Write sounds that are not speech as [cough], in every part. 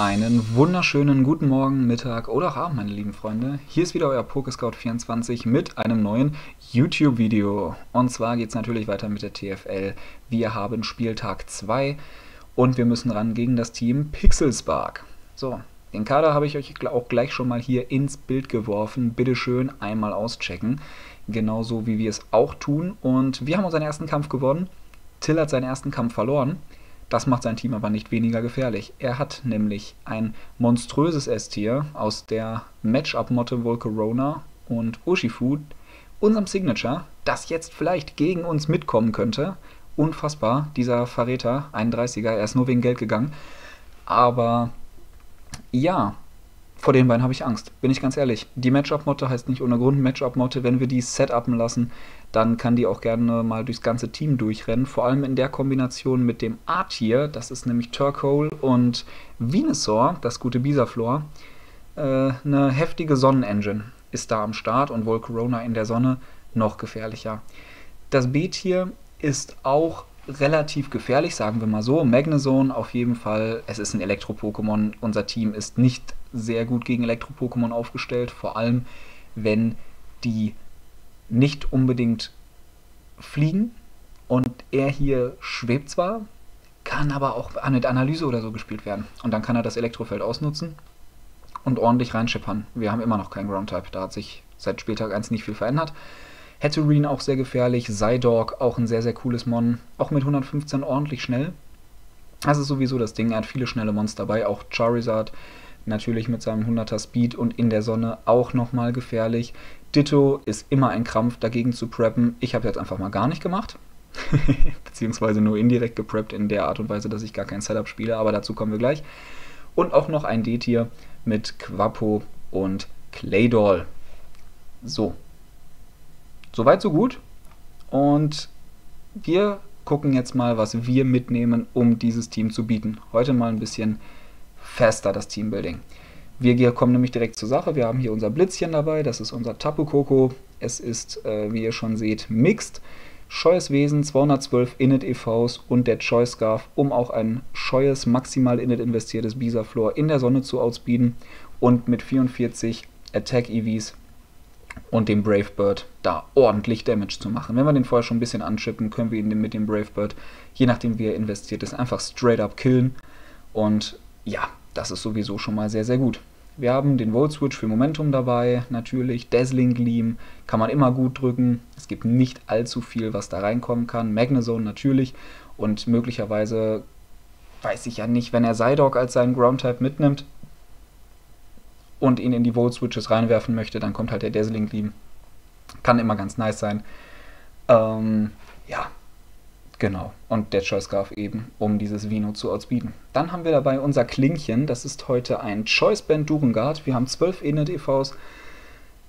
Einen wunderschönen guten Morgen, Mittag oder auch Abend, meine lieben Freunde. Hier ist wieder euer Pokescout24 mit einem neuen YouTube-Video. Und zwar geht es natürlich weiter mit der TFL. Wir haben Spieltag 2 und wir müssen ran gegen das Team Pixelspark. So, den Kader habe ich euch auch gleich schon mal hier ins Bild geworfen. Bitte schön einmal auschecken. Genauso wie wir es auch tun. Und wir haben unseren ersten Kampf gewonnen. Till hat seinen ersten Kampf verloren. Das macht sein Team aber nicht weniger gefährlich. Er hat nämlich ein monströses S-Tier aus der Matchup-Motte Volcarona und Urshifu, unserem Signature, das jetzt vielleicht gegen uns mitkommen könnte. Unfassbar, dieser Verräter, 31er, er ist nur wegen Geld gegangen. Aber ja, vor den beiden habe ich Angst, bin ich ganz ehrlich. Die Matchup-Motte heißt nicht ohne Grund Matchup-Motte. Wenn wir die setupen lassen, dann kann die auch gerne mal durchs ganze Team durchrennen. Vor allem in der Kombination mit dem A-Tier, das ist nämlich Turkole und Venusaur, das gute Bisaflor. Äh, eine heftige Sonnenengine ist da am Start und Volcarona in der Sonne noch gefährlicher. Das B-Tier ist auch relativ gefährlich, sagen wir mal so. Magnezone auf jeden Fall. Es ist ein Elektro-Pokémon. Unser Team ist nicht sehr gut gegen Elektro-Pokémon aufgestellt, vor allem wenn die nicht unbedingt fliegen. Und er hier schwebt zwar, kann aber auch mit Analyse oder so gespielt werden. Und dann kann er das Elektrofeld ausnutzen und ordentlich reinschippern. Wir haben immer noch keinen Ground-Type, da hat sich seit Spieltag 1 nicht viel verändert. Hatterene auch sehr gefährlich, Psydog auch ein sehr, sehr cooles Mon, auch mit 115 ordentlich schnell. Das ist sowieso das Ding, er hat viele schnelle Monster dabei, auch Charizard natürlich mit seinem 100er Speed und in der Sonne auch nochmal gefährlich. Ditto ist immer ein Krampf dagegen zu preppen. Ich habe jetzt einfach mal gar nicht gemacht. [laughs] Beziehungsweise nur indirekt gepreppt in der Art und Weise, dass ich gar kein Setup spiele, aber dazu kommen wir gleich. Und auch noch ein D-Tier mit Quapo und Claydol. So, Soweit, so gut. Und wir gucken jetzt mal, was wir mitnehmen, um dieses Team zu bieten. Heute mal ein bisschen fester das Teambuilding. Wir kommen nämlich direkt zur Sache. Wir haben hier unser Blitzchen dabei, das ist unser Tapu Koko. Es ist, äh, wie ihr schon seht, Mixed. Scheues Wesen, 212 Init EVs und der Choice Scarf, um auch ein scheues, maximal Init investiertes Bisaflor in der Sonne zu outspeeden und mit 44 Attack EVs und dem Brave Bird da ordentlich Damage zu machen. Wenn wir den vorher schon ein bisschen anschippen, können wir ihn mit dem Brave Bird, je nachdem wie er investiert ist, einfach straight up killen. Und ja, das ist sowieso schon mal sehr, sehr gut. Wir haben den Volt Switch für Momentum dabei, natürlich. Dazzling Gleam kann man immer gut drücken. Es gibt nicht allzu viel, was da reinkommen kann. Magnezone natürlich. Und möglicherweise weiß ich ja nicht, wenn er Psydog als seinen Ground-Type mitnimmt, und ihn in die Volt Switches reinwerfen möchte, dann kommt halt der Dazzling Gleam. Kann immer ganz nice sein. Ähm, ja, genau. Und der Choice Scarf eben, um dieses Vino zu outspeeden. Dann haben wir dabei unser Klingchen. Das ist heute ein Choice Band Durengard. Wir haben 12 Init EVs,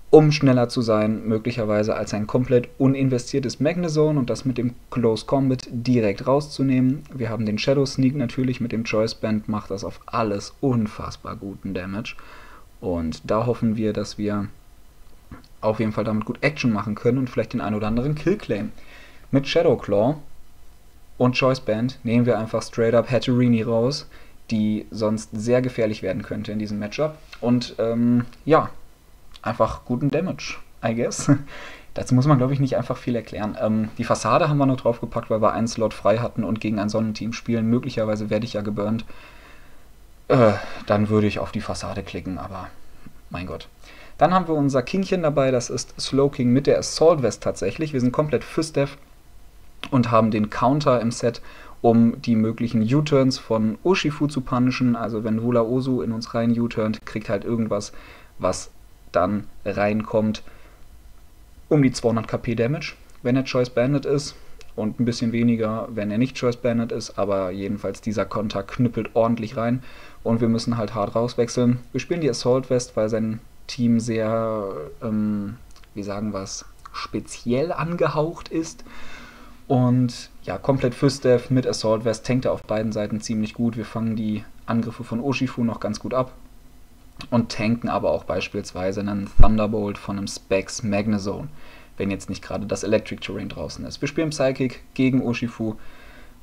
um schneller zu sein, möglicherweise als ein komplett uninvestiertes Magnezone und das mit dem Close Combat direkt rauszunehmen. Wir haben den Shadow Sneak natürlich mit dem Choice Band, macht das auf alles unfassbar guten Damage. Und da hoffen wir, dass wir auf jeden Fall damit gut Action machen können und vielleicht den ein oder anderen Killclaim. Mit Shadowclaw und Choice Band nehmen wir einfach straight up Hatterini raus, die sonst sehr gefährlich werden könnte in diesem Matchup. Und ähm, ja, einfach guten Damage, I guess. [laughs] Dazu muss man, glaube ich, nicht einfach viel erklären. Ähm, die Fassade haben wir noch draufgepackt, weil wir einen Slot frei hatten und gegen ein Sonnenteam spielen. Möglicherweise werde ich ja geburnt. Äh, dann würde ich auf die Fassade klicken, aber mein Gott. Dann haben wir unser Kingchen dabei, das ist Slowking mit der Assault West tatsächlich. Wir sind komplett Füstev und haben den Counter im Set, um die möglichen U-Turns von Urshifu zu punishen. Also wenn Wula Osu in uns rein U-turnt, kriegt halt irgendwas, was dann reinkommt, um die 200 KP Damage, wenn er Choice Bandit ist und ein bisschen weniger, wenn er nicht Choice Bandit ist, aber jedenfalls dieser Konter knüppelt ordentlich rein und wir müssen halt hart rauswechseln. Wir spielen die Assault West, weil sein Team sehr, ähm, wie sagen wir es, speziell angehaucht ist und ja, komplett Füstev mit Assault West tankt er auf beiden Seiten ziemlich gut. Wir fangen die Angriffe von Oshifu noch ganz gut ab und tanken aber auch beispielsweise einen Thunderbolt von einem Specs Magnezone wenn jetzt nicht gerade das Electric Terrain draußen ist. Wir spielen Psychic gegen Urshifu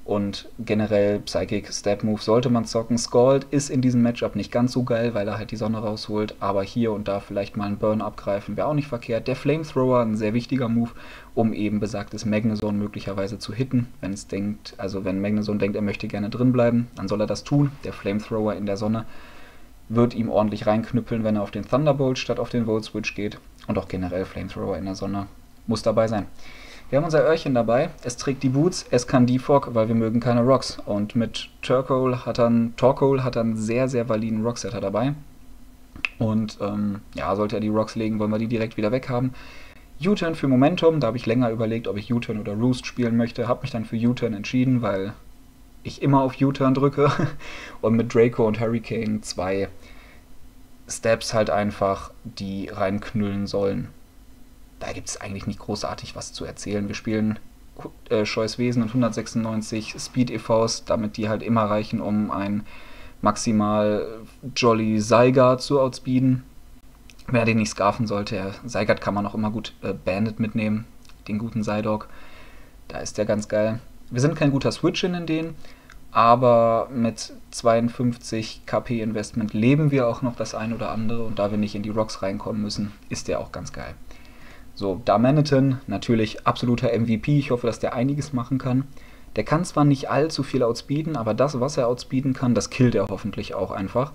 Und generell Psychic Step Move sollte man zocken. Scald ist in diesem Matchup nicht ganz so geil, weil er halt die Sonne rausholt. Aber hier und da vielleicht mal einen Burn abgreifen wäre auch nicht verkehrt. Der Flamethrower, ein sehr wichtiger Move, um eben besagtes Magnezone möglicherweise zu hitten. Wenn es denkt, also wenn Magnezone denkt, er möchte gerne drin bleiben, dann soll er das tun. Der Flamethrower in der Sonne wird ihm ordentlich reinknüppeln, wenn er auf den Thunderbolt statt auf den Volt Switch geht. Und auch generell Flamethrower in der Sonne muss dabei sein. Wir haben unser Öhrchen dabei. Es trägt die Boots, es kann Defog, weil wir mögen keine Rocks. Und mit Turkole hat er Torkole hat er einen sehr, sehr validen Rocksetter dabei. Und ähm, ja, sollte er die Rocks legen, wollen wir die direkt wieder weghaben. U-Turn für Momentum, da habe ich länger überlegt, ob ich U-Turn oder Roost spielen möchte. Habe mich dann für U-Turn entschieden, weil ich immer auf U-Turn drücke. [laughs] Und mit Draco und Hurricane zwei Steps halt einfach, die reinknüllen sollen da gibt es eigentlich nicht großartig was zu erzählen. Wir spielen äh, Scheus Wesen und 196 Speed EVs, damit die halt immer reichen, um ein maximal Jolly Saiga zu outspeeden. Wer den nicht scarfen sollte, Seigert kann man auch immer gut äh, Bandit mitnehmen, den guten Psydog. Da ist der ganz geil. Wir sind kein guter Switch-In in denen, aber mit 52 KP Investment leben wir auch noch das ein oder andere und da wir nicht in die Rocks reinkommen müssen, ist der auch ganz geil. So, da Manhattan, natürlich absoluter MVP. Ich hoffe, dass der einiges machen kann. Der kann zwar nicht allzu viel outspeeden, aber das, was er outspeeden kann, das killt er hoffentlich auch einfach.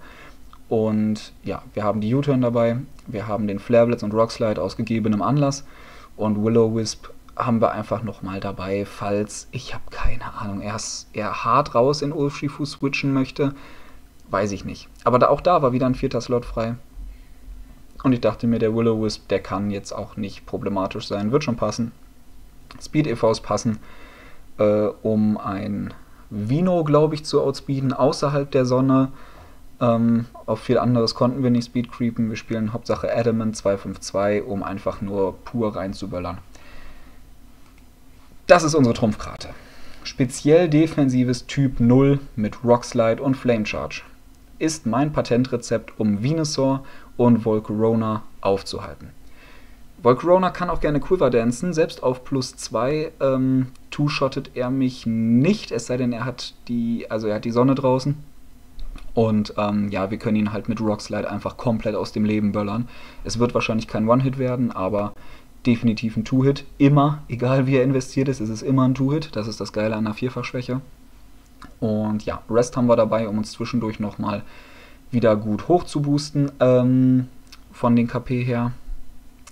Und ja, wir haben die U-Turn dabei, wir haben den Flare Blitz und Rockslide aus gegebenem Anlass und Willow Wisp haben wir einfach nochmal dabei, falls, ich habe keine Ahnung, er, er hart raus in Ulfshifu switchen möchte, weiß ich nicht. Aber da, auch da war wieder ein vierter Slot frei. Und ich dachte mir, der Will-O-Wisp, der kann jetzt auch nicht problematisch sein. Wird schon passen. Speed EVs passen, äh, um ein Vino, glaube ich, zu outspeeden, außerhalb der Sonne. Ähm, auf viel anderes konnten wir nicht Speed creepen. Wir spielen Hauptsache Adamant 252, um einfach nur pur reinzuböllern. Das ist unsere Trumpfkarte. Speziell defensives Typ 0 mit Rockslide und Flame Charge ist mein Patentrezept, um Venusaur und Volcarona aufzuhalten. Volcarona kann auch gerne Quiver dancen, selbst auf plus 2 ähm, two-shottet er mich nicht, es sei denn, er hat die, also er hat die Sonne draußen. Und ähm, ja, wir können ihn halt mit Rockslide einfach komplett aus dem Leben böllern. Es wird wahrscheinlich kein One-Hit werden, aber definitiv ein Two-Hit. Immer, egal wie er investiert ist, ist es immer ein Two-Hit. Das ist das Geile an der Vierfachschwäche. Und ja, Rest haben wir dabei, um uns zwischendurch nochmal wieder gut hoch zu boosten ähm, von den KP her.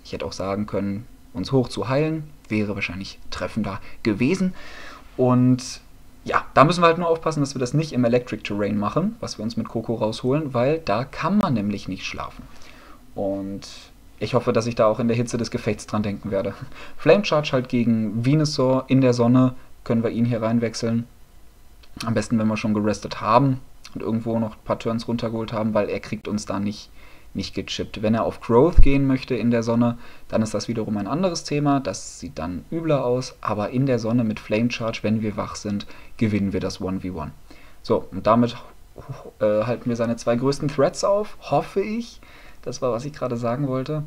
Ich hätte auch sagen können, uns hoch zu heilen, wäre wahrscheinlich treffender gewesen. Und ja, da müssen wir halt nur aufpassen, dass wir das nicht im Electric Terrain machen, was wir uns mit Coco rausholen, weil da kann man nämlich nicht schlafen. Und ich hoffe, dass ich da auch in der Hitze des Gefechts dran denken werde. [laughs] Flame Charge halt gegen Venusaur in der Sonne, können wir ihn hier reinwechseln. Am besten, wenn wir schon gerestet haben und irgendwo noch ein paar Turns runtergeholt haben, weil er kriegt uns da nicht, nicht gechippt. Wenn er auf Growth gehen möchte in der Sonne, dann ist das wiederum ein anderes Thema. Das sieht dann übler aus, aber in der Sonne mit Flame Charge, wenn wir wach sind, gewinnen wir das 1v1. So, und damit äh, halten wir seine zwei größten Threats auf, hoffe ich. Das war, was ich gerade sagen wollte.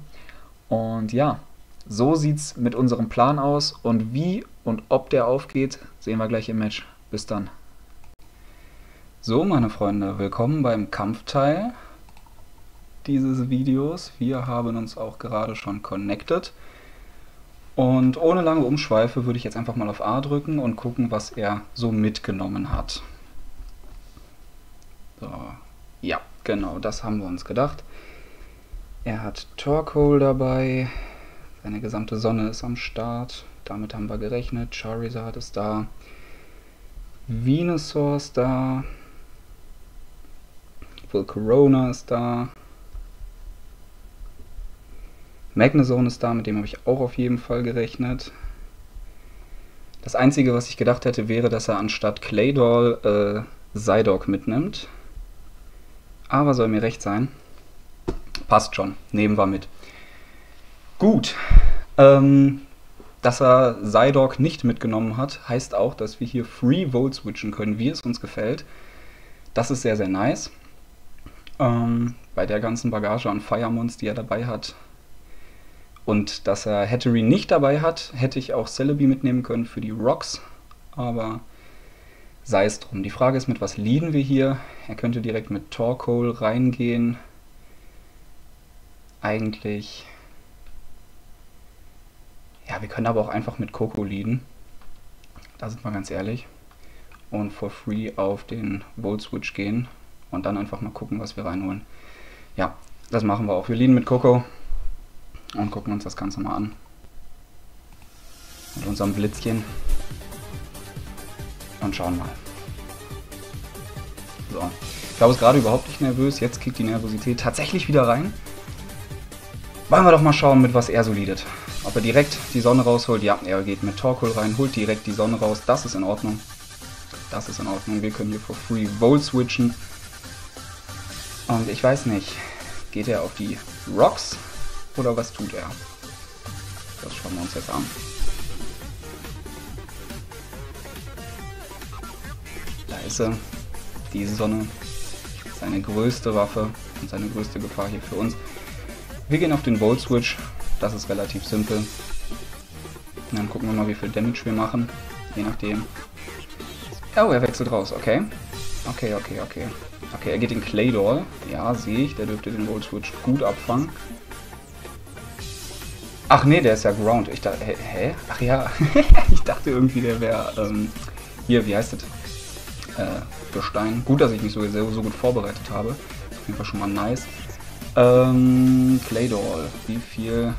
Und ja, so sieht es mit unserem Plan aus. Und wie und ob der aufgeht, sehen wir gleich im Match. Bis dann. So, meine Freunde, willkommen beim Kampfteil dieses Videos. Wir haben uns auch gerade schon connected. Und ohne lange Umschweife würde ich jetzt einfach mal auf A drücken und gucken, was er so mitgenommen hat. So, ja, genau, das haben wir uns gedacht. Er hat Torkoal dabei, seine gesamte Sonne ist am Start, damit haben wir gerechnet. Charizard ist da, Venusaur ist da, Will Corona ist da. Magnezone ist da, mit dem habe ich auch auf jeden Fall gerechnet. Das Einzige, was ich gedacht hätte, wäre, dass er anstatt Claydol äh, Psydog mitnimmt. Aber soll mir recht sein. Passt schon, nehmen wir mit. Gut. Ähm, dass er Psydog nicht mitgenommen hat, heißt auch, dass wir hier Free Volt switchen können, wie es uns gefällt. Das ist sehr, sehr nice. Ähm, bei der ganzen Bagage an Firemons, die er dabei hat. Und dass er Hattery nicht dabei hat, hätte ich auch Celebi mitnehmen können für die Rocks. Aber sei es drum. Die Frage ist, mit was leaden wir hier? Er könnte direkt mit Torkoal reingehen. Eigentlich. Ja, wir können aber auch einfach mit Coco leaden. Da sind wir ganz ehrlich. Und for free auf den Volt Switch gehen. Und dann einfach mal gucken, was wir reinholen. Ja, das machen wir auch. Wir leaden mit Coco. Und gucken uns das Ganze mal an. Mit unserem Blitzchen. Und schauen mal. So. Ich glaube, es ist gerade überhaupt nicht nervös. Jetzt kickt die Nervosität tatsächlich wieder rein. Wollen wir doch mal schauen, mit was er so leadet. Ob er direkt die Sonne rausholt. Ja, er geht mit Torkoal rein, holt direkt die Sonne raus. Das ist in Ordnung. Das ist in Ordnung. Wir können hier for free Volt switchen. Und ich weiß nicht, geht er auf die Rocks oder was tut er? Das schauen wir uns jetzt an. Da ist er. Die Sonne. Seine größte Waffe und seine größte Gefahr hier für uns. Wir gehen auf den Volt Switch. Das ist relativ simpel. Und dann gucken wir mal, wie viel Damage wir machen. Je nachdem. Oh, er wechselt raus. Okay. Okay, okay, okay. Okay, er geht in Claydor. Ja, sehe ich. Der dürfte den Volt Switch gut abfangen. Ach nee, der ist ja Ground. Ich dachte, hä? Ach ja, [laughs] ich dachte irgendwie, der wäre, ähm, hier, wie heißt das? Äh, Gestein. Gut, dass ich mich so, so, so gut vorbereitet habe. Auf jeden Fall schon mal nice. Ähm, Claydol. Wie viel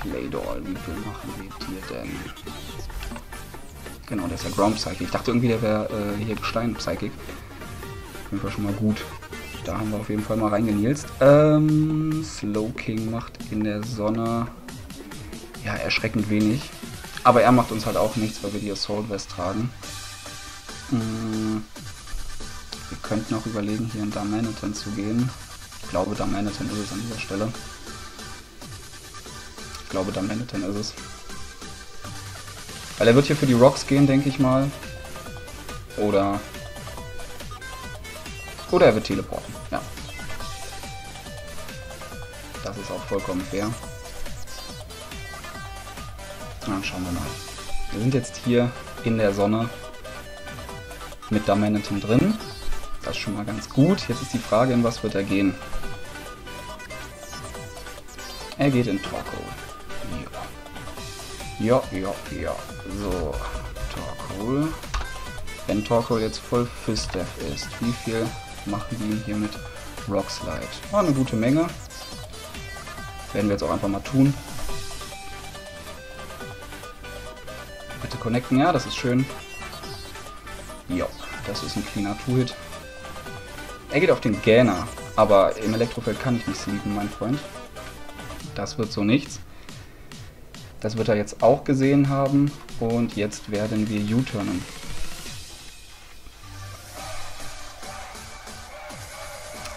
Claydol, wie viel machen wir hier denn? Genau, der ist ja Ground Psychic. Ich dachte irgendwie, der wäre äh, hier Gestein Psychic. Auf jeden Fall schon mal gut. Da haben wir auf jeden Fall mal reingenilst. Ähm, Slow King macht in der Sonne ja erschreckend wenig. Aber er macht uns halt auch nichts, weil wir die Assault West tragen. Hm, wir könnten auch überlegen, hier in Darmanitan zu gehen. Ich glaube, Darmanitan ist es an dieser Stelle. Ich glaube, Darmanitan ist es. Weil er wird hier für die Rocks gehen, denke ich mal. Oder... Oder er wird teleporten, ja. Das ist auch vollkommen fair. Na, schauen wir mal. Wir sind jetzt hier in der Sonne mit Darmanitan drin. Das ist schon mal ganz gut. Jetzt ist die Frage, in was wird er gehen. Er geht in Torko. Ja, ja, ja. So, Torkoal. Wenn Torkoal jetzt voll Fistdeath ist, wie viel machen die hier mit Rockslide? War eine gute Menge. Werden wir jetzt auch einfach mal tun. Bitte connecten, ja, das ist schön. Ja, das ist ein cleaner Two-Hit. Er geht auf den Gähner, aber im Elektrofeld kann ich nicht sleepen, mein Freund. Das wird so nichts. Das wird er jetzt auch gesehen haben. Und jetzt werden wir U-turnen.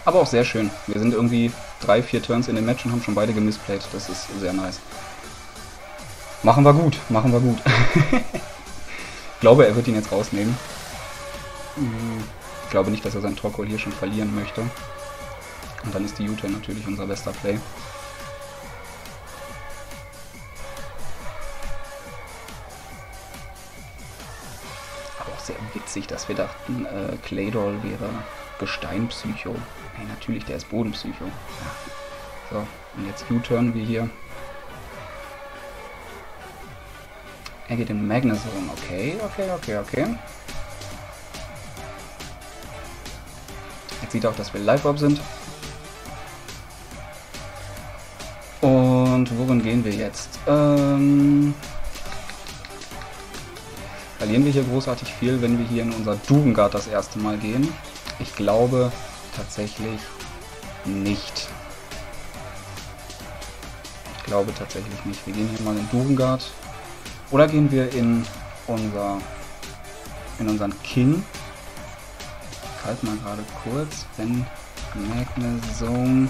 Aber auch sehr schön. Wir sind irgendwie drei, vier Turns in dem Match und haben schon beide gemisplayt. Das ist sehr nice. Machen wir gut, machen wir gut. [laughs] ich glaube, er wird ihn jetzt rausnehmen. Ich glaube nicht, dass er seinen Torkoal hier schon verlieren möchte. Und dann ist die U-Turn natürlich unser bester Play. sehr witzig, dass wir dachten, äh, Claydol wäre Gesteinpsycho. Hey, natürlich, der ist Bodenpsycho. Ja. So, und jetzt U-Turn wir hier. Er geht in Magnezone. Okay, okay, okay, okay. Jetzt sieht er auch, dass wir Live-Up sind. Und worin gehen wir jetzt? Ähm, verlieren wir hier großartig viel, wenn wir hier in unser Dugengard das erste Mal gehen? Ich glaube tatsächlich nicht. Ich glaube tatsächlich nicht. Wir gehen hier mal in Dugengard. Oder gehen wir in unser in unseren King. Ich halte mal gerade kurz, wenn Magnezone,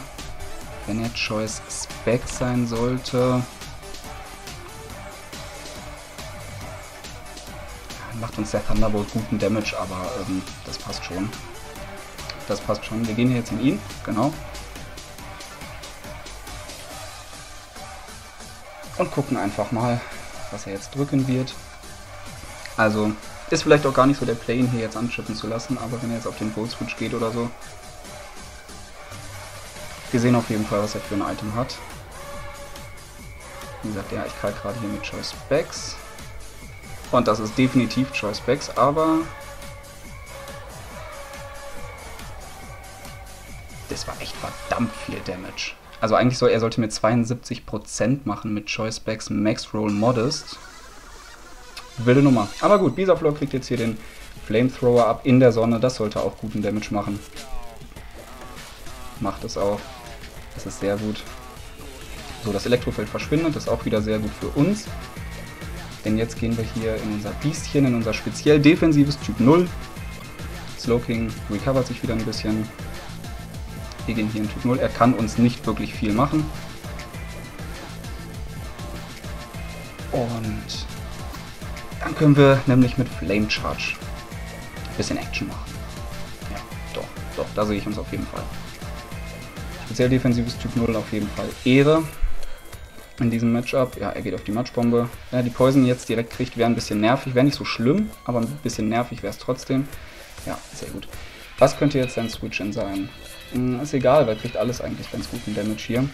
wenn er Choice Spec sein sollte. macht uns der Thunderbolt guten Damage, aber ähm, das passt schon. Das passt schon. Wir gehen jetzt in ihn, genau. Und gucken einfach mal, was er jetzt drücken wird. Also, Ist vielleicht auch gar nicht so der Plane hier jetzt anschippen zu lassen, aber wenn er jetzt auf den Volt Switch geht oder so. Wir sehen auf jeden Fall, was er für ein Item hat. Wie gesagt, ja, ich kall gerade hier mit Choice Specs. Und das ist definitiv Choice Specs, aber... verdammt viel Damage. Also eigentlich soll er sollte mir 72% machen mit Choice Specs Max Roll Modest. Wilde Nummer. Aber gut, Bisaflow kriegt jetzt hier den Flamethrower ab in der Sonne. Das sollte auch guten Damage machen. Macht es auch. Das ist sehr gut. So, das Elektrofeld verschwindet. Das ist auch wieder sehr gut für uns. Denn jetzt gehen wir hier in unser Biestchen, in unser speziell defensives Typ 0. Slowking recovert sich wieder ein bisschen. Wir gehen hier in Typ 0. Er kann uns nicht wirklich viel machen. Und dann können wir nämlich mit Flame Charge ein bisschen Action machen. Ja, doch, doch, da sehe ich uns auf jeden Fall. Speziell defensives Typ 0 auf jeden Fall Ehre in diesem Matchup. Ja, er geht auf die Matschbombe. Ja, die Poison jetzt direkt kriegt, wäre ein bisschen nervig. Wäre nicht so schlimm, aber ein bisschen nervig wäre es trotzdem. Ja, sehr gut. Was könnte jetzt sein Switch-In sein? Hm, ist egal, weil kriegt alles eigentlich ganz guten Damage hier.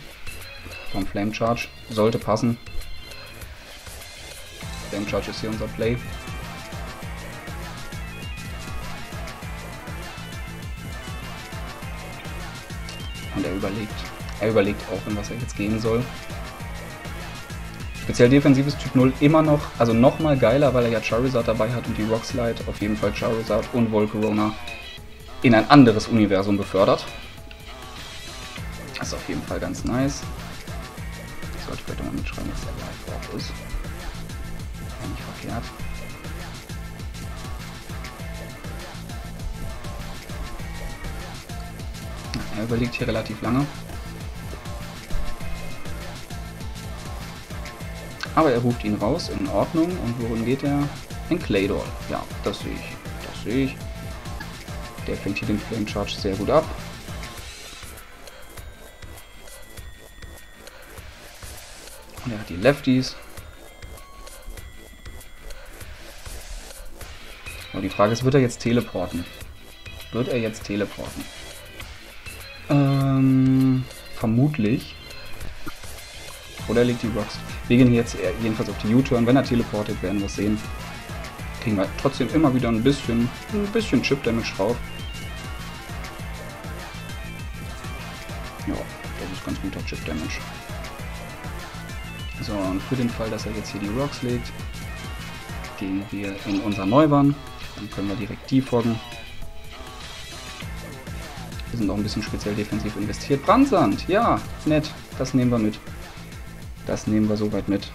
Vom Flame Charge. Sollte passen. Flame Charge ist hier unser Play. Und er überlegt. Er überlegt auch, in was er jetzt gehen soll. Speziell defensives Typ 0 immer noch, also nochmal geiler, weil er ja Charizard dabei hat und die Rockslide auf jeden Fall Charizard und Volcarona in ein anderes Universum befördert. Ist auf jeden Fall ganz nice. Ich sollte mal mitschreiben, dass der Live Warp ist. Ja, nicht verkehrt. Er überlegt hier relativ lange. Aber er ruft ihn raus, in Ordnung. Und worin geht er? In Claydor. Ja, das sehe ich. Das sehe ich. Der fängt hier den Flame Charge sehr gut ab. Und hat die Lefties. Aber die Frage ist, wird er jetzt teleporten? Wird er jetzt teleporten? Ähm, vermutlich. Oder legt die Rocks. Wir gehen jetzt jedenfalls auf die U-Turn. Wenn er teleportet, werden wir es sehen. Kriegen wir trotzdem immer wieder ein bisschen, ein bisschen Chip-Damage drauf. Ja, das ist ganz guter Chip-Damage. So, und für den Fall, dass er jetzt hier die Rocks legt, gehen wir in unser Neubahn. Dann können wir direkt defoggen. Wir sind auch ein bisschen speziell defensiv investiert. Brandsand, ja, nett. Das nehmen wir mit. Das nehmen wir soweit mit.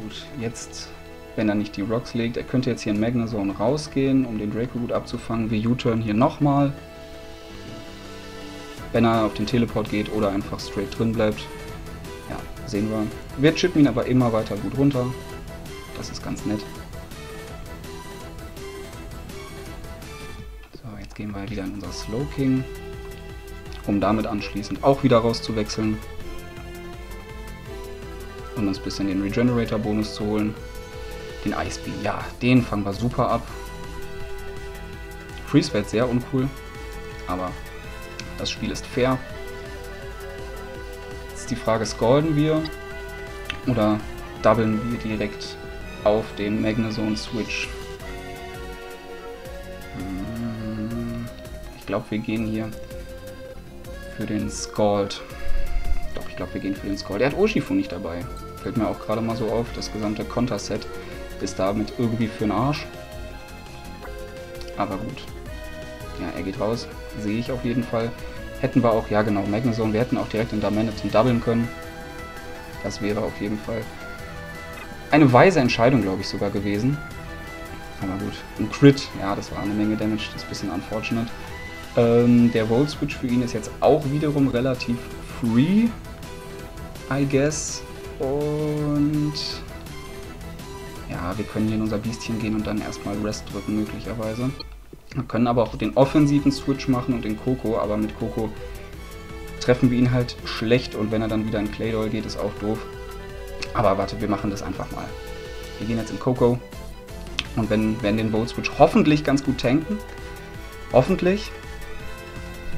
Gut, jetzt, wenn er nicht die Rocks legt, er könnte jetzt hier in Magnazone rausgehen, um den Draco gut abzufangen. Wir U-Turn hier nochmal. Wenn er auf den Teleport geht oder einfach straight drin bleibt. Ja, sehen wir. Wir chippen ihn aber immer weiter gut runter. Das ist ganz nett. gehen wir wieder in unser Slow King, um damit anschließend auch wieder rauszuwechseln und uns ein bisschen den Regenerator Bonus zu holen. Den Beam, ja, den fangen wir super ab. Freeze wäre sehr uncool, aber das Spiel ist fair. Jetzt ist die Frage, scalden wir oder doublen wir direkt auf den Magnezone Switch glaube, wir gehen hier für den Scald. Doch, ich glaube, wir gehen für den Scald. Er hat Oshifu nicht dabei. Fällt mir auch gerade mal so auf. Das gesamte Konterset ist damit irgendwie für den Arsch. Aber gut. Ja, er geht raus. Sehe ich auf jeden Fall. Hätten wir auch, ja genau, Magnezone. Wir hätten auch direkt in Darmanitan doublen können. Das wäre auf jeden Fall eine weise Entscheidung, glaube ich, sogar gewesen. Aber gut. Ein Crit, ja, das war eine Menge Damage. Das ist ein bisschen unfortunate. Ähm, der Roll Switch für ihn ist jetzt auch wiederum relativ free, I guess. Und ja, wir können hier in unser Biestchen gehen und dann erstmal Rest drücken möglicherweise. Wir können aber auch den offensiven Switch machen und den Coco, aber mit Coco treffen wir ihn halt schlecht und wenn er dann wieder in Claydol geht, ist auch doof. Aber warte, wir machen das einfach mal. Wir gehen jetzt in Coco und wenn, werden den Volt Switch hoffentlich ganz gut tanken. Hoffentlich.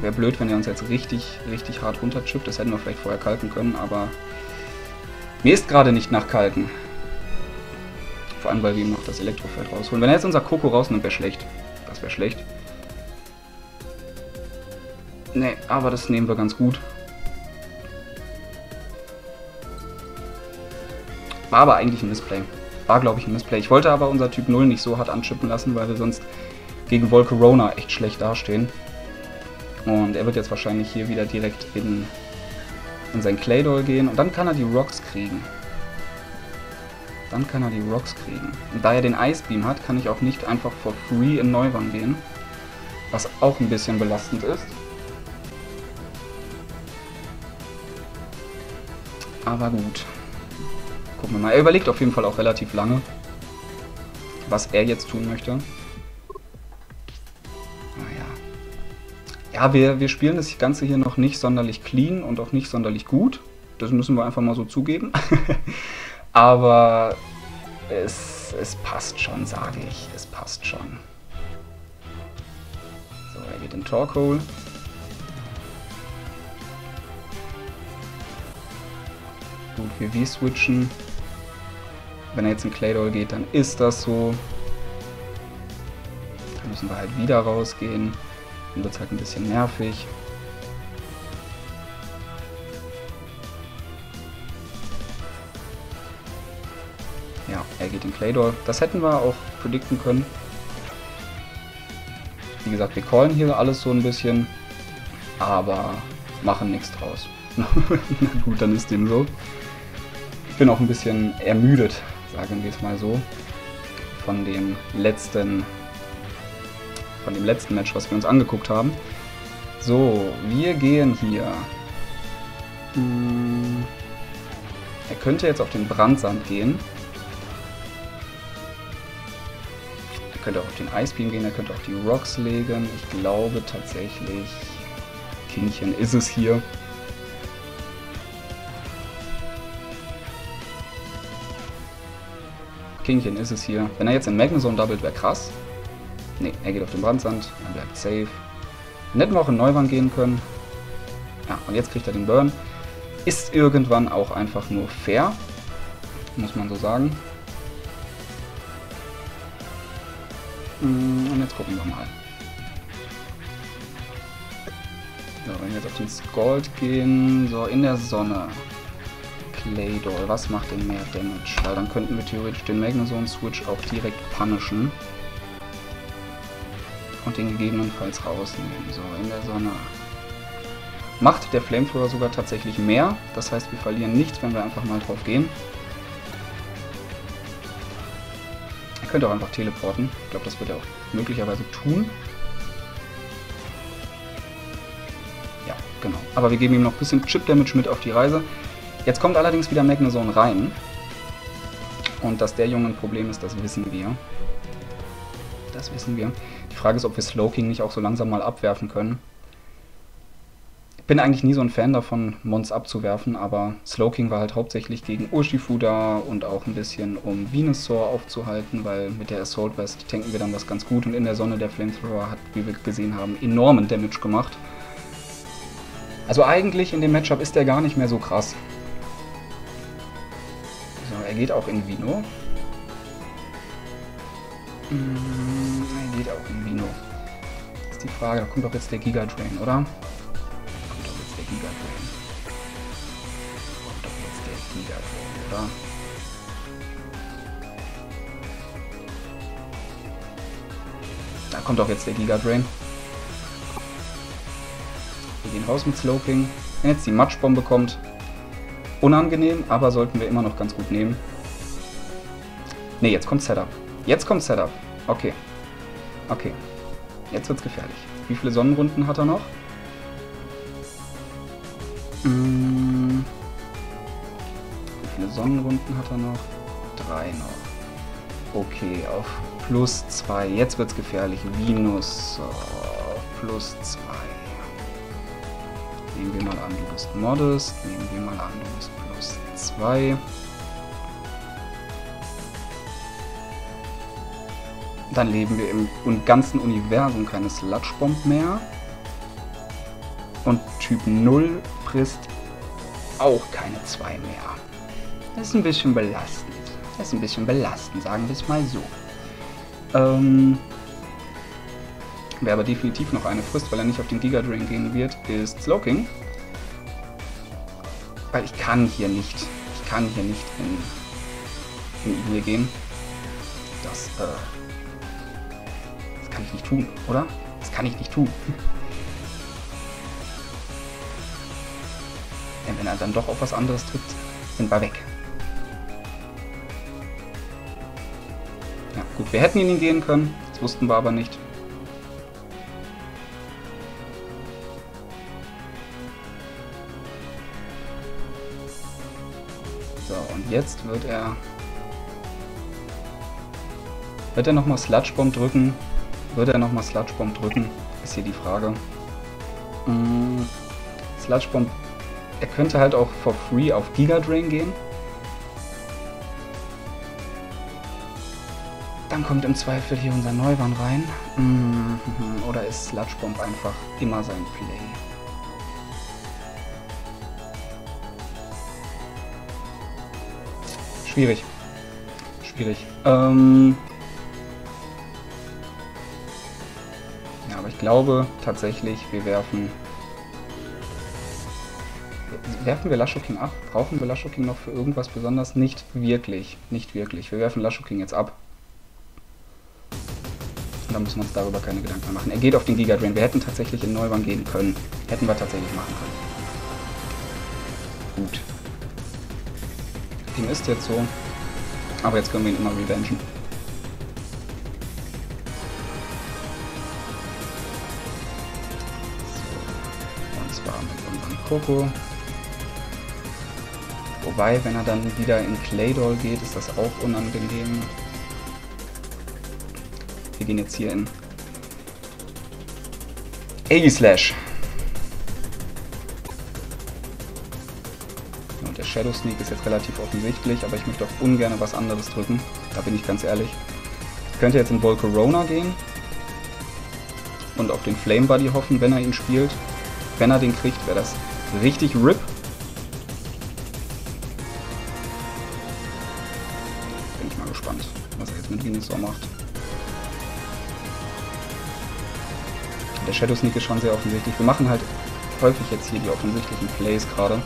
Wäre blöd, wenn er uns jetzt richtig, richtig hart runterchippt. Das hätten wir vielleicht vorher kalken können, aber mir ist gerade nicht nach Kalken. Vor allem, weil wir ihm noch das Elektrofeld rausholen. Wenn er jetzt unser Coco rausnimmt, wäre schlecht. Das wäre schlecht. Ne, aber das nehmen wir ganz gut. War aber eigentlich ein Missplay. War, glaube ich, ein Missplay. Ich wollte aber unser Typ 0 nicht so hart anschippen lassen, weil wir sonst gegen Volcarona echt schlecht dastehen. Und er wird jetzt wahrscheinlich hier wieder direkt in, in sein Claydol gehen. Und dann kann er die Rocks kriegen. Dann kann er die Rocks kriegen. Und da er den Ice Beam hat, kann ich auch nicht einfach for free in Neuwang gehen. Was auch ein bisschen belastend ist. Aber gut. Gucken wir mal. Er überlegt auf jeden Fall auch relativ lange, was er jetzt tun möchte. Naja. Ja, wir, wir spielen das Ganze hier noch nicht sonderlich clean und auch nicht sonderlich gut. Das müssen wir einfach mal so zugeben. [laughs] Aber es, es passt schon, sage ich. Es passt schon. So, er geht in Torkohl. Gut, wir V-switchen. Wenn er jetzt in Claydol geht, dann ist das so. Dann müssen wir halt wieder rausgehen. Dann wird es halt ein bisschen nervig. Claydol. Das hätten wir auch predikten können. Wie gesagt, wir callen hier alles so ein bisschen, aber machen nichts draus. [laughs] Na gut, dann ist dem so. Ich bin auch ein bisschen ermüdet, sagen wir es mal so, von dem letzten von dem letzten Match, was wir uns angeguckt haben. So, wir gehen hier. Hm, er könnte jetzt auf den Brandsand gehen. Er könnte auch auf den Icebeam gehen, er könnte auch die Rocks legen. Ich glaube tatsächlich, Kindchen ist es hier. Kingchen ist es hier. Wenn er jetzt in Magnezone doubled, wäre krass. Ne, er geht auf den Brandsand, er bleibt safe. Dann hätten wir auch in Neuwang gehen können. Ja, und jetzt kriegt er den Burn. Ist irgendwann auch einfach nur fair, muss man so sagen. Und jetzt gucken wir mal. So, wenn wir jetzt auf den Scald gehen, so in der Sonne. Claydol, was macht denn mehr Damage? Weil dann könnten wir theoretisch den Magnezone Switch auch direkt punishen. Und den gegebenenfalls rausnehmen. So, in der Sonne. Macht der Flamethrower sogar tatsächlich mehr. Das heißt, wir verlieren nichts, wenn wir einfach mal drauf gehen. Könnte auch einfach teleporten. Ich glaube, das wird er auch möglicherweise tun. Ja, genau. Aber wir geben ihm noch ein bisschen Chip-Damage mit auf die Reise. Jetzt kommt allerdings wieder Magnezone rein. Und dass der Junge ein Problem ist, das wissen wir. Das wissen wir. Die Frage ist, ob wir Slowking nicht auch so langsam mal abwerfen können. Bin eigentlich nie so ein Fan davon, Mons abzuwerfen, aber Slowking war halt hauptsächlich gegen Urshifu da und auch ein bisschen um Venusaur aufzuhalten, weil mit der Assault West tanken wir dann das ganz gut und in der Sonne der Flamethrower hat, wie wir gesehen haben, enormen Damage gemacht. Also eigentlich in dem Matchup ist der gar nicht mehr so krass. So, er geht auch in Vino. Mm, er geht auch in Vino. Ist die Frage, da kommt doch jetzt der Giga Drain, oder? Kommt doch jetzt der Giga Drain. Wir gehen raus mit Sloping. Wenn jetzt die Matschbombe kommt, unangenehm, aber sollten wir immer noch ganz gut nehmen. Ne, jetzt kommt Setup. Jetzt kommt Setup. Okay. Okay. Jetzt wird's gefährlich. Wie viele Sonnenrunden hat er noch? Hm. Wie viele Sonnenrunden hat er noch? Drei noch. Okay, auf plus zwei. Jetzt wird's gefährlich. Minus oh, plus zwei. Nehmen wir mal an, du bist modest. Nehmen wir mal an, du bist plus 2. Dann leben wir im ganzen Universum keine Sludge-Bomb mehr. Und Typ 0 frisst auch keine 2 mehr. Das ist ein bisschen belastend. Das ist ein bisschen belastend, sagen wir es mal so. Ähm, wer aber definitiv noch eine frisst, weil er nicht auf den Giga Drain gehen wird, ist Slowking. Weil ich kann hier nicht, ich kann hier nicht in, in Igni gehen. Das, äh, das kann ich nicht tun, oder? Das kann ich nicht tun. [laughs] Denn wenn er dann doch auf was anderes drückt, sind wir weg. Wir hätten ihn gehen können, das wussten wir aber nicht. So, und jetzt wird er... Wird er nochmal Sludge Bomb drücken? Wird er nochmal Sludge Bomb drücken? Ist hier die Frage. Mm, Sludge Bomb er könnte halt auch for free auf Giga Drain gehen. Dann kommt im Zweifel hier unser Neuwand rein. Mhm. Oder ist Sludge Bomb einfach immer sein Play? Schwierig. Schwierig. Ähm ja, aber ich glaube tatsächlich, wir werfen werfen wir Lashoking ab? Brauchen wir Lashoking noch für irgendwas besonders? Nicht wirklich. Nicht wirklich. Wir werfen Lashoking jetzt ab. Dann müssen wir uns darüber keine Gedanken machen. Er geht auf den Giga Drain. Wir hätten tatsächlich in Neuwahn gehen können. Hätten wir tatsächlich machen können. Gut. Dem ist jetzt so. Aber jetzt können wir ihn immer revengen. So. Und zwar mit unserem Koko. Wobei, wenn er dann wieder in Claydol geht, ist das auch unangenehm. Gehen jetzt hier in A-Slash. Und der Shadow Sneak ist jetzt relativ offensichtlich, aber ich möchte auch ungern was anderes drücken. Da bin ich ganz ehrlich. Ich könnte jetzt in Volcorona gehen und auf den Flame Buddy hoffen, wenn er ihn spielt. Wenn er den kriegt, wäre das richtig RIP. so macht. Der Shadow Sneak ist schon sehr offensichtlich. Wir machen halt häufig jetzt hier die offensichtlichen Plays gerade.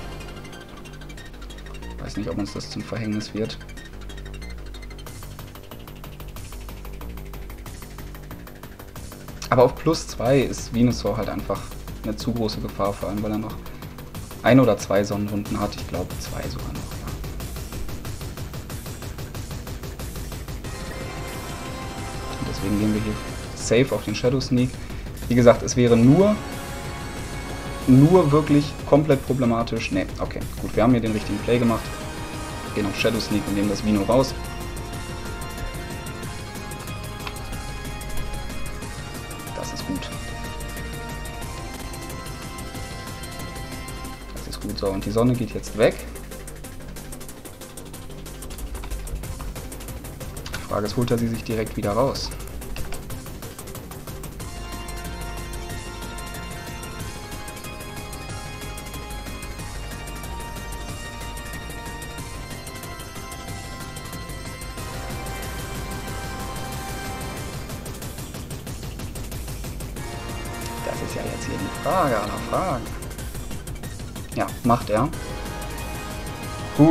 Weiß nicht, ob uns das zum Verhängnis wird. Aber auf plus 2 ist Venusaur halt einfach eine zu große Gefahr, vor allem weil er noch ein oder zwei Sonnenwunden hat. Ich glaube zwei sogar noch. Deswegen gehen wir hier safe auf den Shadow Sneak. Wie gesagt, es wäre nur, nur wirklich komplett problematisch. Ne, okay, gut, wir haben hier den richtigen Play gemacht. Gehen auf Shadow Sneak und nehmen das Vino raus. Das ist gut. Das ist gut. So, und die Sonne geht jetzt weg. Die Frage ist, holt er sie sich direkt wieder raus?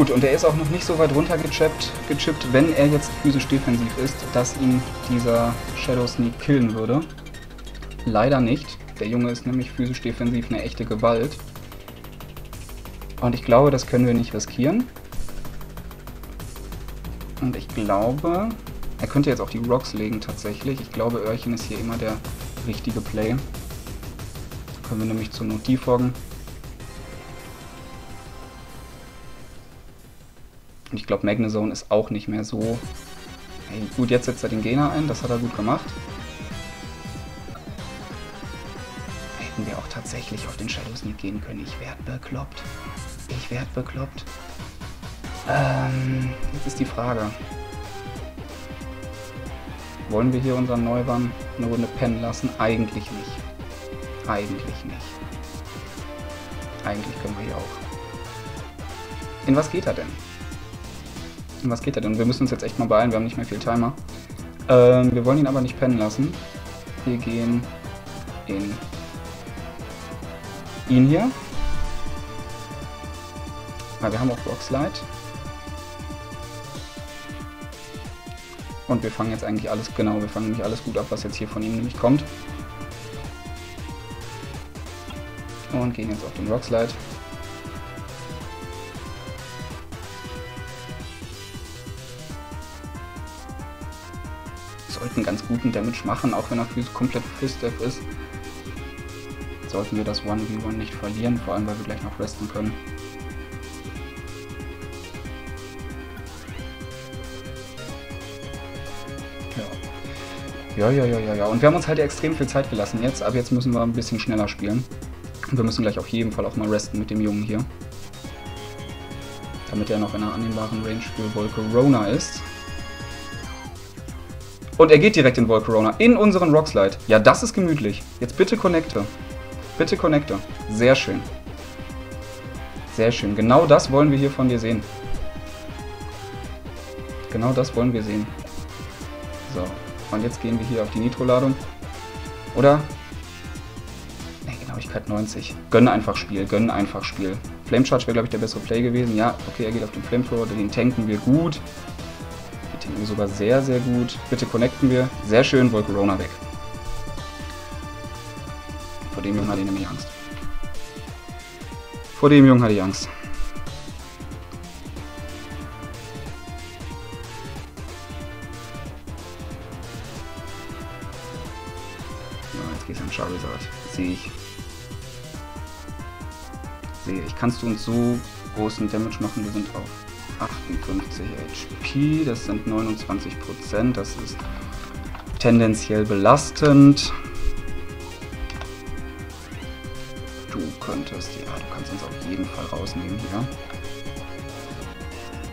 Gut, und er ist auch noch nicht so weit runter gechippt, gechippt, wenn er jetzt physisch defensiv ist, dass ihn dieser Shadow Sneak killen würde. Leider nicht. Der Junge ist nämlich physisch defensiv eine echte Gewalt. Und ich glaube, das können wir nicht riskieren. Und ich glaube, er könnte jetzt auch die Rocks legen tatsächlich. Ich glaube, Öhrchen ist hier immer der richtige Play. Können wir nämlich zur Not defoggen. Und ich glaube, Magnezone ist auch nicht mehr so... Hey, gut, jetzt setzt er den Gegner ein, das hat er gut gemacht. Hätten wir auch tatsächlich auf den Shadow Sneak gehen können. Ich werde bekloppt. Ich werde bekloppt. Ähm, jetzt ist die Frage. Wollen wir hier unseren Neuwagen eine Runde pennen lassen? Eigentlich nicht. Eigentlich nicht. Eigentlich können wir hier auch. In was geht er denn? In was geht er denn? Wir müssen uns jetzt echt mal beeilen, wir haben nicht mehr viel Timer. Ähm, wir wollen ihn aber nicht pennen lassen. Wir gehen in ihn hier. Weil wir haben auch Rockslide. Und wir fangen jetzt eigentlich alles, genau, wir fangen nämlich alles gut ab, was jetzt hier von ihm nämlich kommt. Und gehen jetzt auf den Rockslide. Sollten ganz guten Damage machen, auch wenn er komplett Fiststep ist. Sollten wir das 1v1 nicht verlieren, vor allem weil wir gleich noch resten können. Ja, ja, ja, ja, ja. Und wir haben uns halt extrem viel Zeit gelassen jetzt, aber jetzt müssen wir ein bisschen schneller spielen. Und wir müssen gleich auf jeden Fall auch mal resten mit dem Jungen hier. Damit er noch in einer annehmbaren Range für Volcorona ist. Und er geht direkt in Volcorona, in unseren Rockslide. Ja, das ist gemütlich. Jetzt bitte connecte. Bitte connecte. Sehr schön. Sehr schön. Genau das wollen wir hier von dir sehen. Genau das wollen wir sehen. So. Und jetzt gehen wir hier auf die Nitro-Ladung. Oder? Ne, Genauigkeit 90. Gönn einfach Spiel, gönn einfach Spiel. Flame Charge wäre, glaube ich, der bessere Play gewesen. Ja, okay, er geht auf den Flamethrower, den tanken wir gut. Wir sogar sehr, sehr gut. Bitte connecten wir. Sehr schön, Volcorona weg. Vor dem Jungen hatte ich nämlich Angst. Vor dem Jungen hatte ich Angst. Charizard. Sehe ich. Sehe ich. Kannst du uns so großen Damage machen? Wir sind auf 58 HP. Das sind 29%. Das ist tendenziell belastend. Du könntest, ja, du kannst uns auf jeden Fall rausnehmen hier.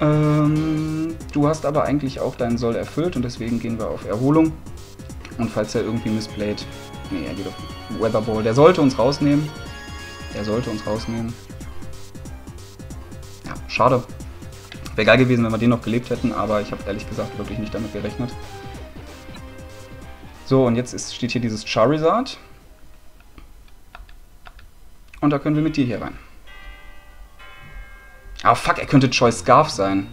Ähm, du hast aber eigentlich auch deinen Soll erfüllt und deswegen gehen wir auf Erholung. Und falls er irgendwie missplayt, Nee, er geht auf Weatherball. Der sollte uns rausnehmen. Der sollte uns rausnehmen. Ja, schade. Wäre geil gewesen, wenn wir den noch gelebt hätten, aber ich habe ehrlich gesagt wirklich nicht damit gerechnet. So, und jetzt ist, steht hier dieses Charizard. Und da können wir mit dir hier rein. Ah, fuck, er könnte Choice Scarf sein.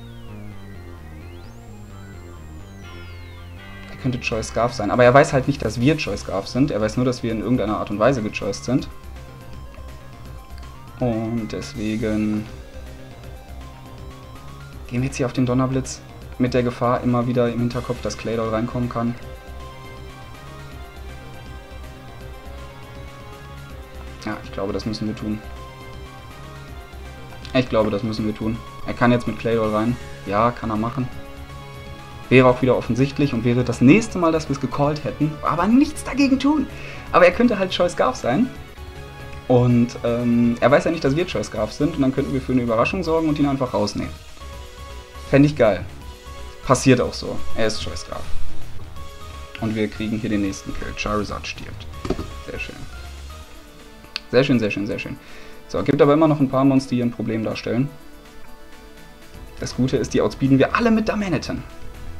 könnte Choice Scarf sein. Aber er weiß halt nicht, dass wir Choice Scarf sind. Er weiß nur, dass wir in irgendeiner Art und Weise gechoiced sind. Und deswegen gehen wir jetzt hier auf den Donnerblitz mit der Gefahr immer wieder im Hinterkopf, dass Claydol reinkommen kann. Ja, ich glaube, das müssen wir tun. Ich glaube, das müssen wir tun. Er kann jetzt mit Claydol rein. Ja, kann er machen. Wäre auch wieder offensichtlich und wäre das nächste Mal, dass wir es gecallt hätten, aber nichts dagegen tun. Aber er könnte halt Choice Scarf sein. Und ähm, er weiß ja nicht, dass wir Choice Scarf sind und dann könnten wir für eine Überraschung sorgen und ihn einfach rausnehmen. Fände ich geil. Passiert auch so. Er ist Choice Scarf. Und wir kriegen hier den nächsten Kill. Charizard stirbt. Sehr schön. Sehr schön, sehr schön, sehr schön. So, gibt aber immer noch ein paar Monster, die ein Problem darstellen. Das Gute ist, die outspeeden wir alle mit Darmanitan.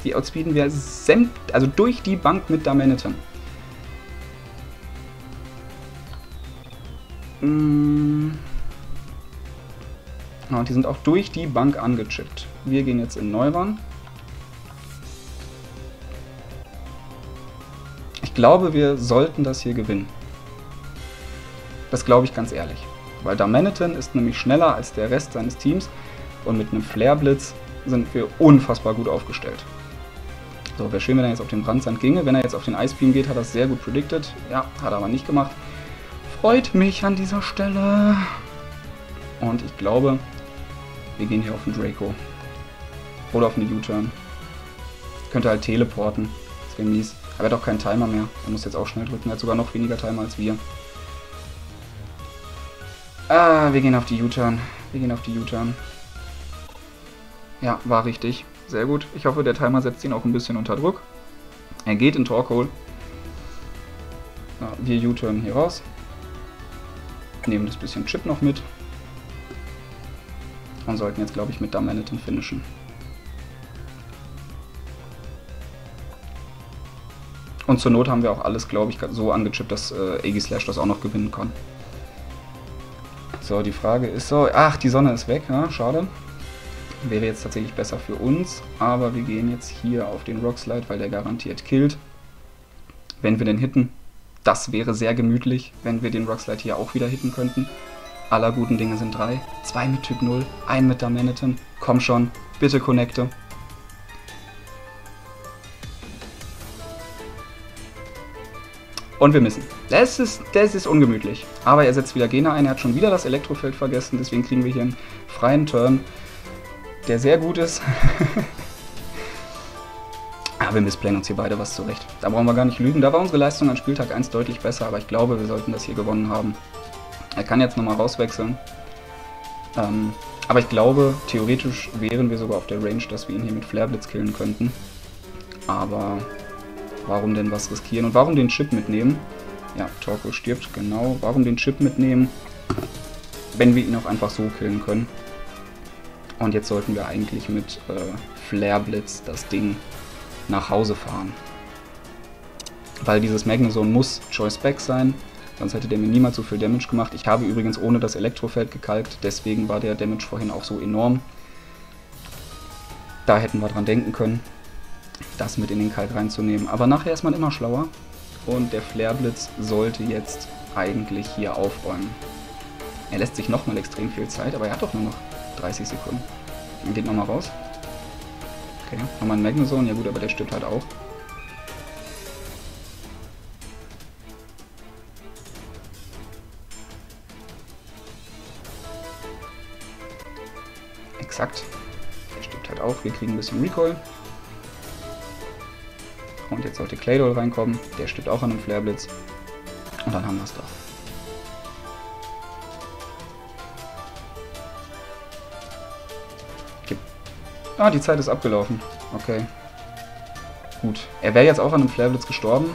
Die outspeeden wir also durch die Bank mit Darmanitan. Mm. Ja, und die sind auch durch die Bank angechippt. Wir gehen jetzt in Neuwahn. Ich glaube, wir sollten das hier gewinnen. Das glaube ich ganz ehrlich. Weil Darmanitan ist nämlich schneller als der Rest seines Teams und mit einem Flare-Blitz sind wir unfassbar gut aufgestellt. So, wäre schön, wenn er jetzt auf den Brandsand ginge. Wenn er jetzt auf den Icebeam geht, hat er es sehr gut predicted. Ja, hat er aber nicht gemacht. Freut mich an dieser Stelle. Und ich glaube, wir gehen hier auf den Draco. Oder auf einen U-Turn. Könnte halt teleporten. Das wäre mies. Aber er hat auch keinen Timer mehr. Er muss jetzt auch schnell drücken. Er hat sogar noch weniger Timer als wir. Ah, wir gehen auf die U-Turn. Wir gehen auf die U-Turn. Ja, war richtig. Sehr gut. Ich hoffe, der Timer setzt ihn auch ein bisschen unter Druck. Er geht in Torkohl. Ja, wir U-Turn hier raus. Nehmen das bisschen Chip noch mit. Und sollten jetzt, glaube ich, mit Dominaton finishen. Und zur Not haben wir auch alles, glaube ich, so angechippt, dass äh, Aegislash das auch noch gewinnen kann. So, die Frage ist so, ach, die Sonne ist weg, ja, schade. Wäre jetzt tatsächlich besser für uns, aber wir gehen jetzt hier auf den Rockslide, weil der garantiert killt. Wenn wir den hitten, das wäre sehr gemütlich, wenn wir den Rockslide hier auch wieder hitten könnten. Aller guten Dinge sind drei. Zwei mit Typ 0, ein mit Damaniton. Komm schon, bitte connecte. Und wir missen. Das ist, das ist ungemütlich. Aber er setzt wieder Gena ein. Er hat schon wieder das Elektrofeld vergessen. Deswegen kriegen wir hier einen freien Turn der sehr gut ist. [laughs] aber wir missplayen uns hier beide was zurecht. Da brauchen wir gar nicht lügen. Da war unsere Leistung an Spieltag 1 deutlich besser, aber ich glaube, wir sollten das hier gewonnen haben. Er kann jetzt nochmal rauswechseln. Ähm, aber ich glaube, theoretisch wären wir sogar auf der Range, dass wir ihn hier mit Flareblitz killen könnten. Aber warum denn was riskieren? Und warum den Chip mitnehmen? Ja, Torko stirbt, genau. Warum den Chip mitnehmen, wenn wir ihn auch einfach so killen können? Und jetzt sollten wir eigentlich mit äh, Flare Blitz das Ding nach Hause fahren. Weil dieses Magnezone muss Choice Back sein, sonst hätte der mir niemals so viel Damage gemacht. Ich habe übrigens ohne das Elektrofeld gekalkt, deswegen war der Damage vorhin auch so enorm. Da hätten wir dran denken können, das mit in den Kalk reinzunehmen. Aber nachher ist man immer schlauer und der Flare Blitz sollte jetzt eigentlich hier aufräumen. Er lässt sich nochmal extrem viel Zeit, aber er hat doch nur noch 30 Sekunden. Dann geht nochmal raus. Okay, nochmal ein Magnezone. Ja gut, aber der stirbt halt auch. Exakt. Der stirbt halt auch. Wir kriegen ein bisschen Recoil. Und jetzt sollte Claydol reinkommen. Der stirbt auch an einem Flare Blitz. Und dann haben wir es doch. Ah, die Zeit ist abgelaufen. Okay. Gut. Er wäre jetzt auch an einem Flareblitz gestorben.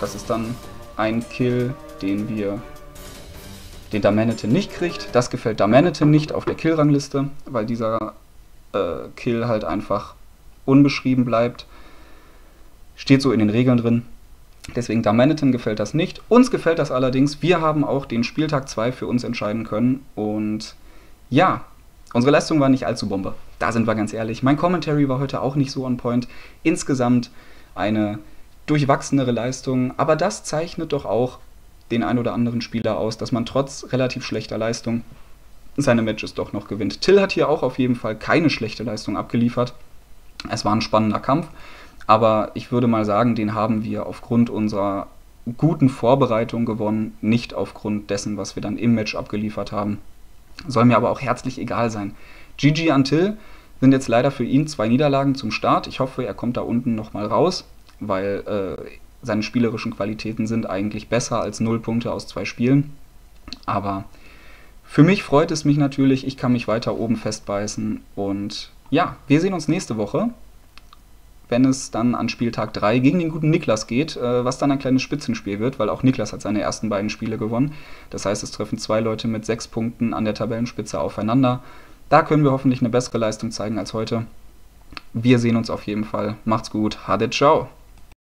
Das ist dann ein Kill, den wir den Damanitin nicht kriegt. Das gefällt Damanitin nicht auf der Killrangliste, weil dieser äh, Kill halt einfach unbeschrieben bleibt. Steht so in den Regeln drin. Deswegen Damanitin gefällt das nicht. Uns gefällt das allerdings. Wir haben auch den Spieltag 2 für uns entscheiden können. Und ja, Unsere Leistung war nicht allzu Bombe. Da sind wir ganz ehrlich. Mein Commentary war heute auch nicht so on point. Insgesamt eine durchwachsenere Leistung, aber das zeichnet doch auch den ein oder anderen Spieler aus, dass man trotz relativ schlechter Leistung seine Matches doch noch gewinnt. Till hat hier auch auf jeden Fall keine schlechte Leistung abgeliefert. Es war ein spannender Kampf, aber ich würde mal sagen, den haben wir aufgrund unserer guten Vorbereitung gewonnen, nicht aufgrund dessen, was wir dann im Match abgeliefert haben. Soll mir aber auch herzlich egal sein. GG Until sind jetzt leider für ihn zwei Niederlagen zum Start. Ich hoffe, er kommt da unten nochmal raus, weil äh, seine spielerischen Qualitäten sind eigentlich besser als null Punkte aus zwei Spielen. Aber für mich freut es mich natürlich, ich kann mich weiter oben festbeißen. Und ja, wir sehen uns nächste Woche wenn es dann an Spieltag 3 gegen den guten Niklas geht, äh, was dann ein kleines Spitzenspiel wird, weil auch Niklas hat seine ersten beiden Spiele gewonnen. Das heißt, es treffen zwei Leute mit sechs Punkten an der Tabellenspitze aufeinander. Da können wir hoffentlich eine bessere Leistung zeigen als heute. Wir sehen uns auf jeden Fall. Macht's gut. Hade ciao.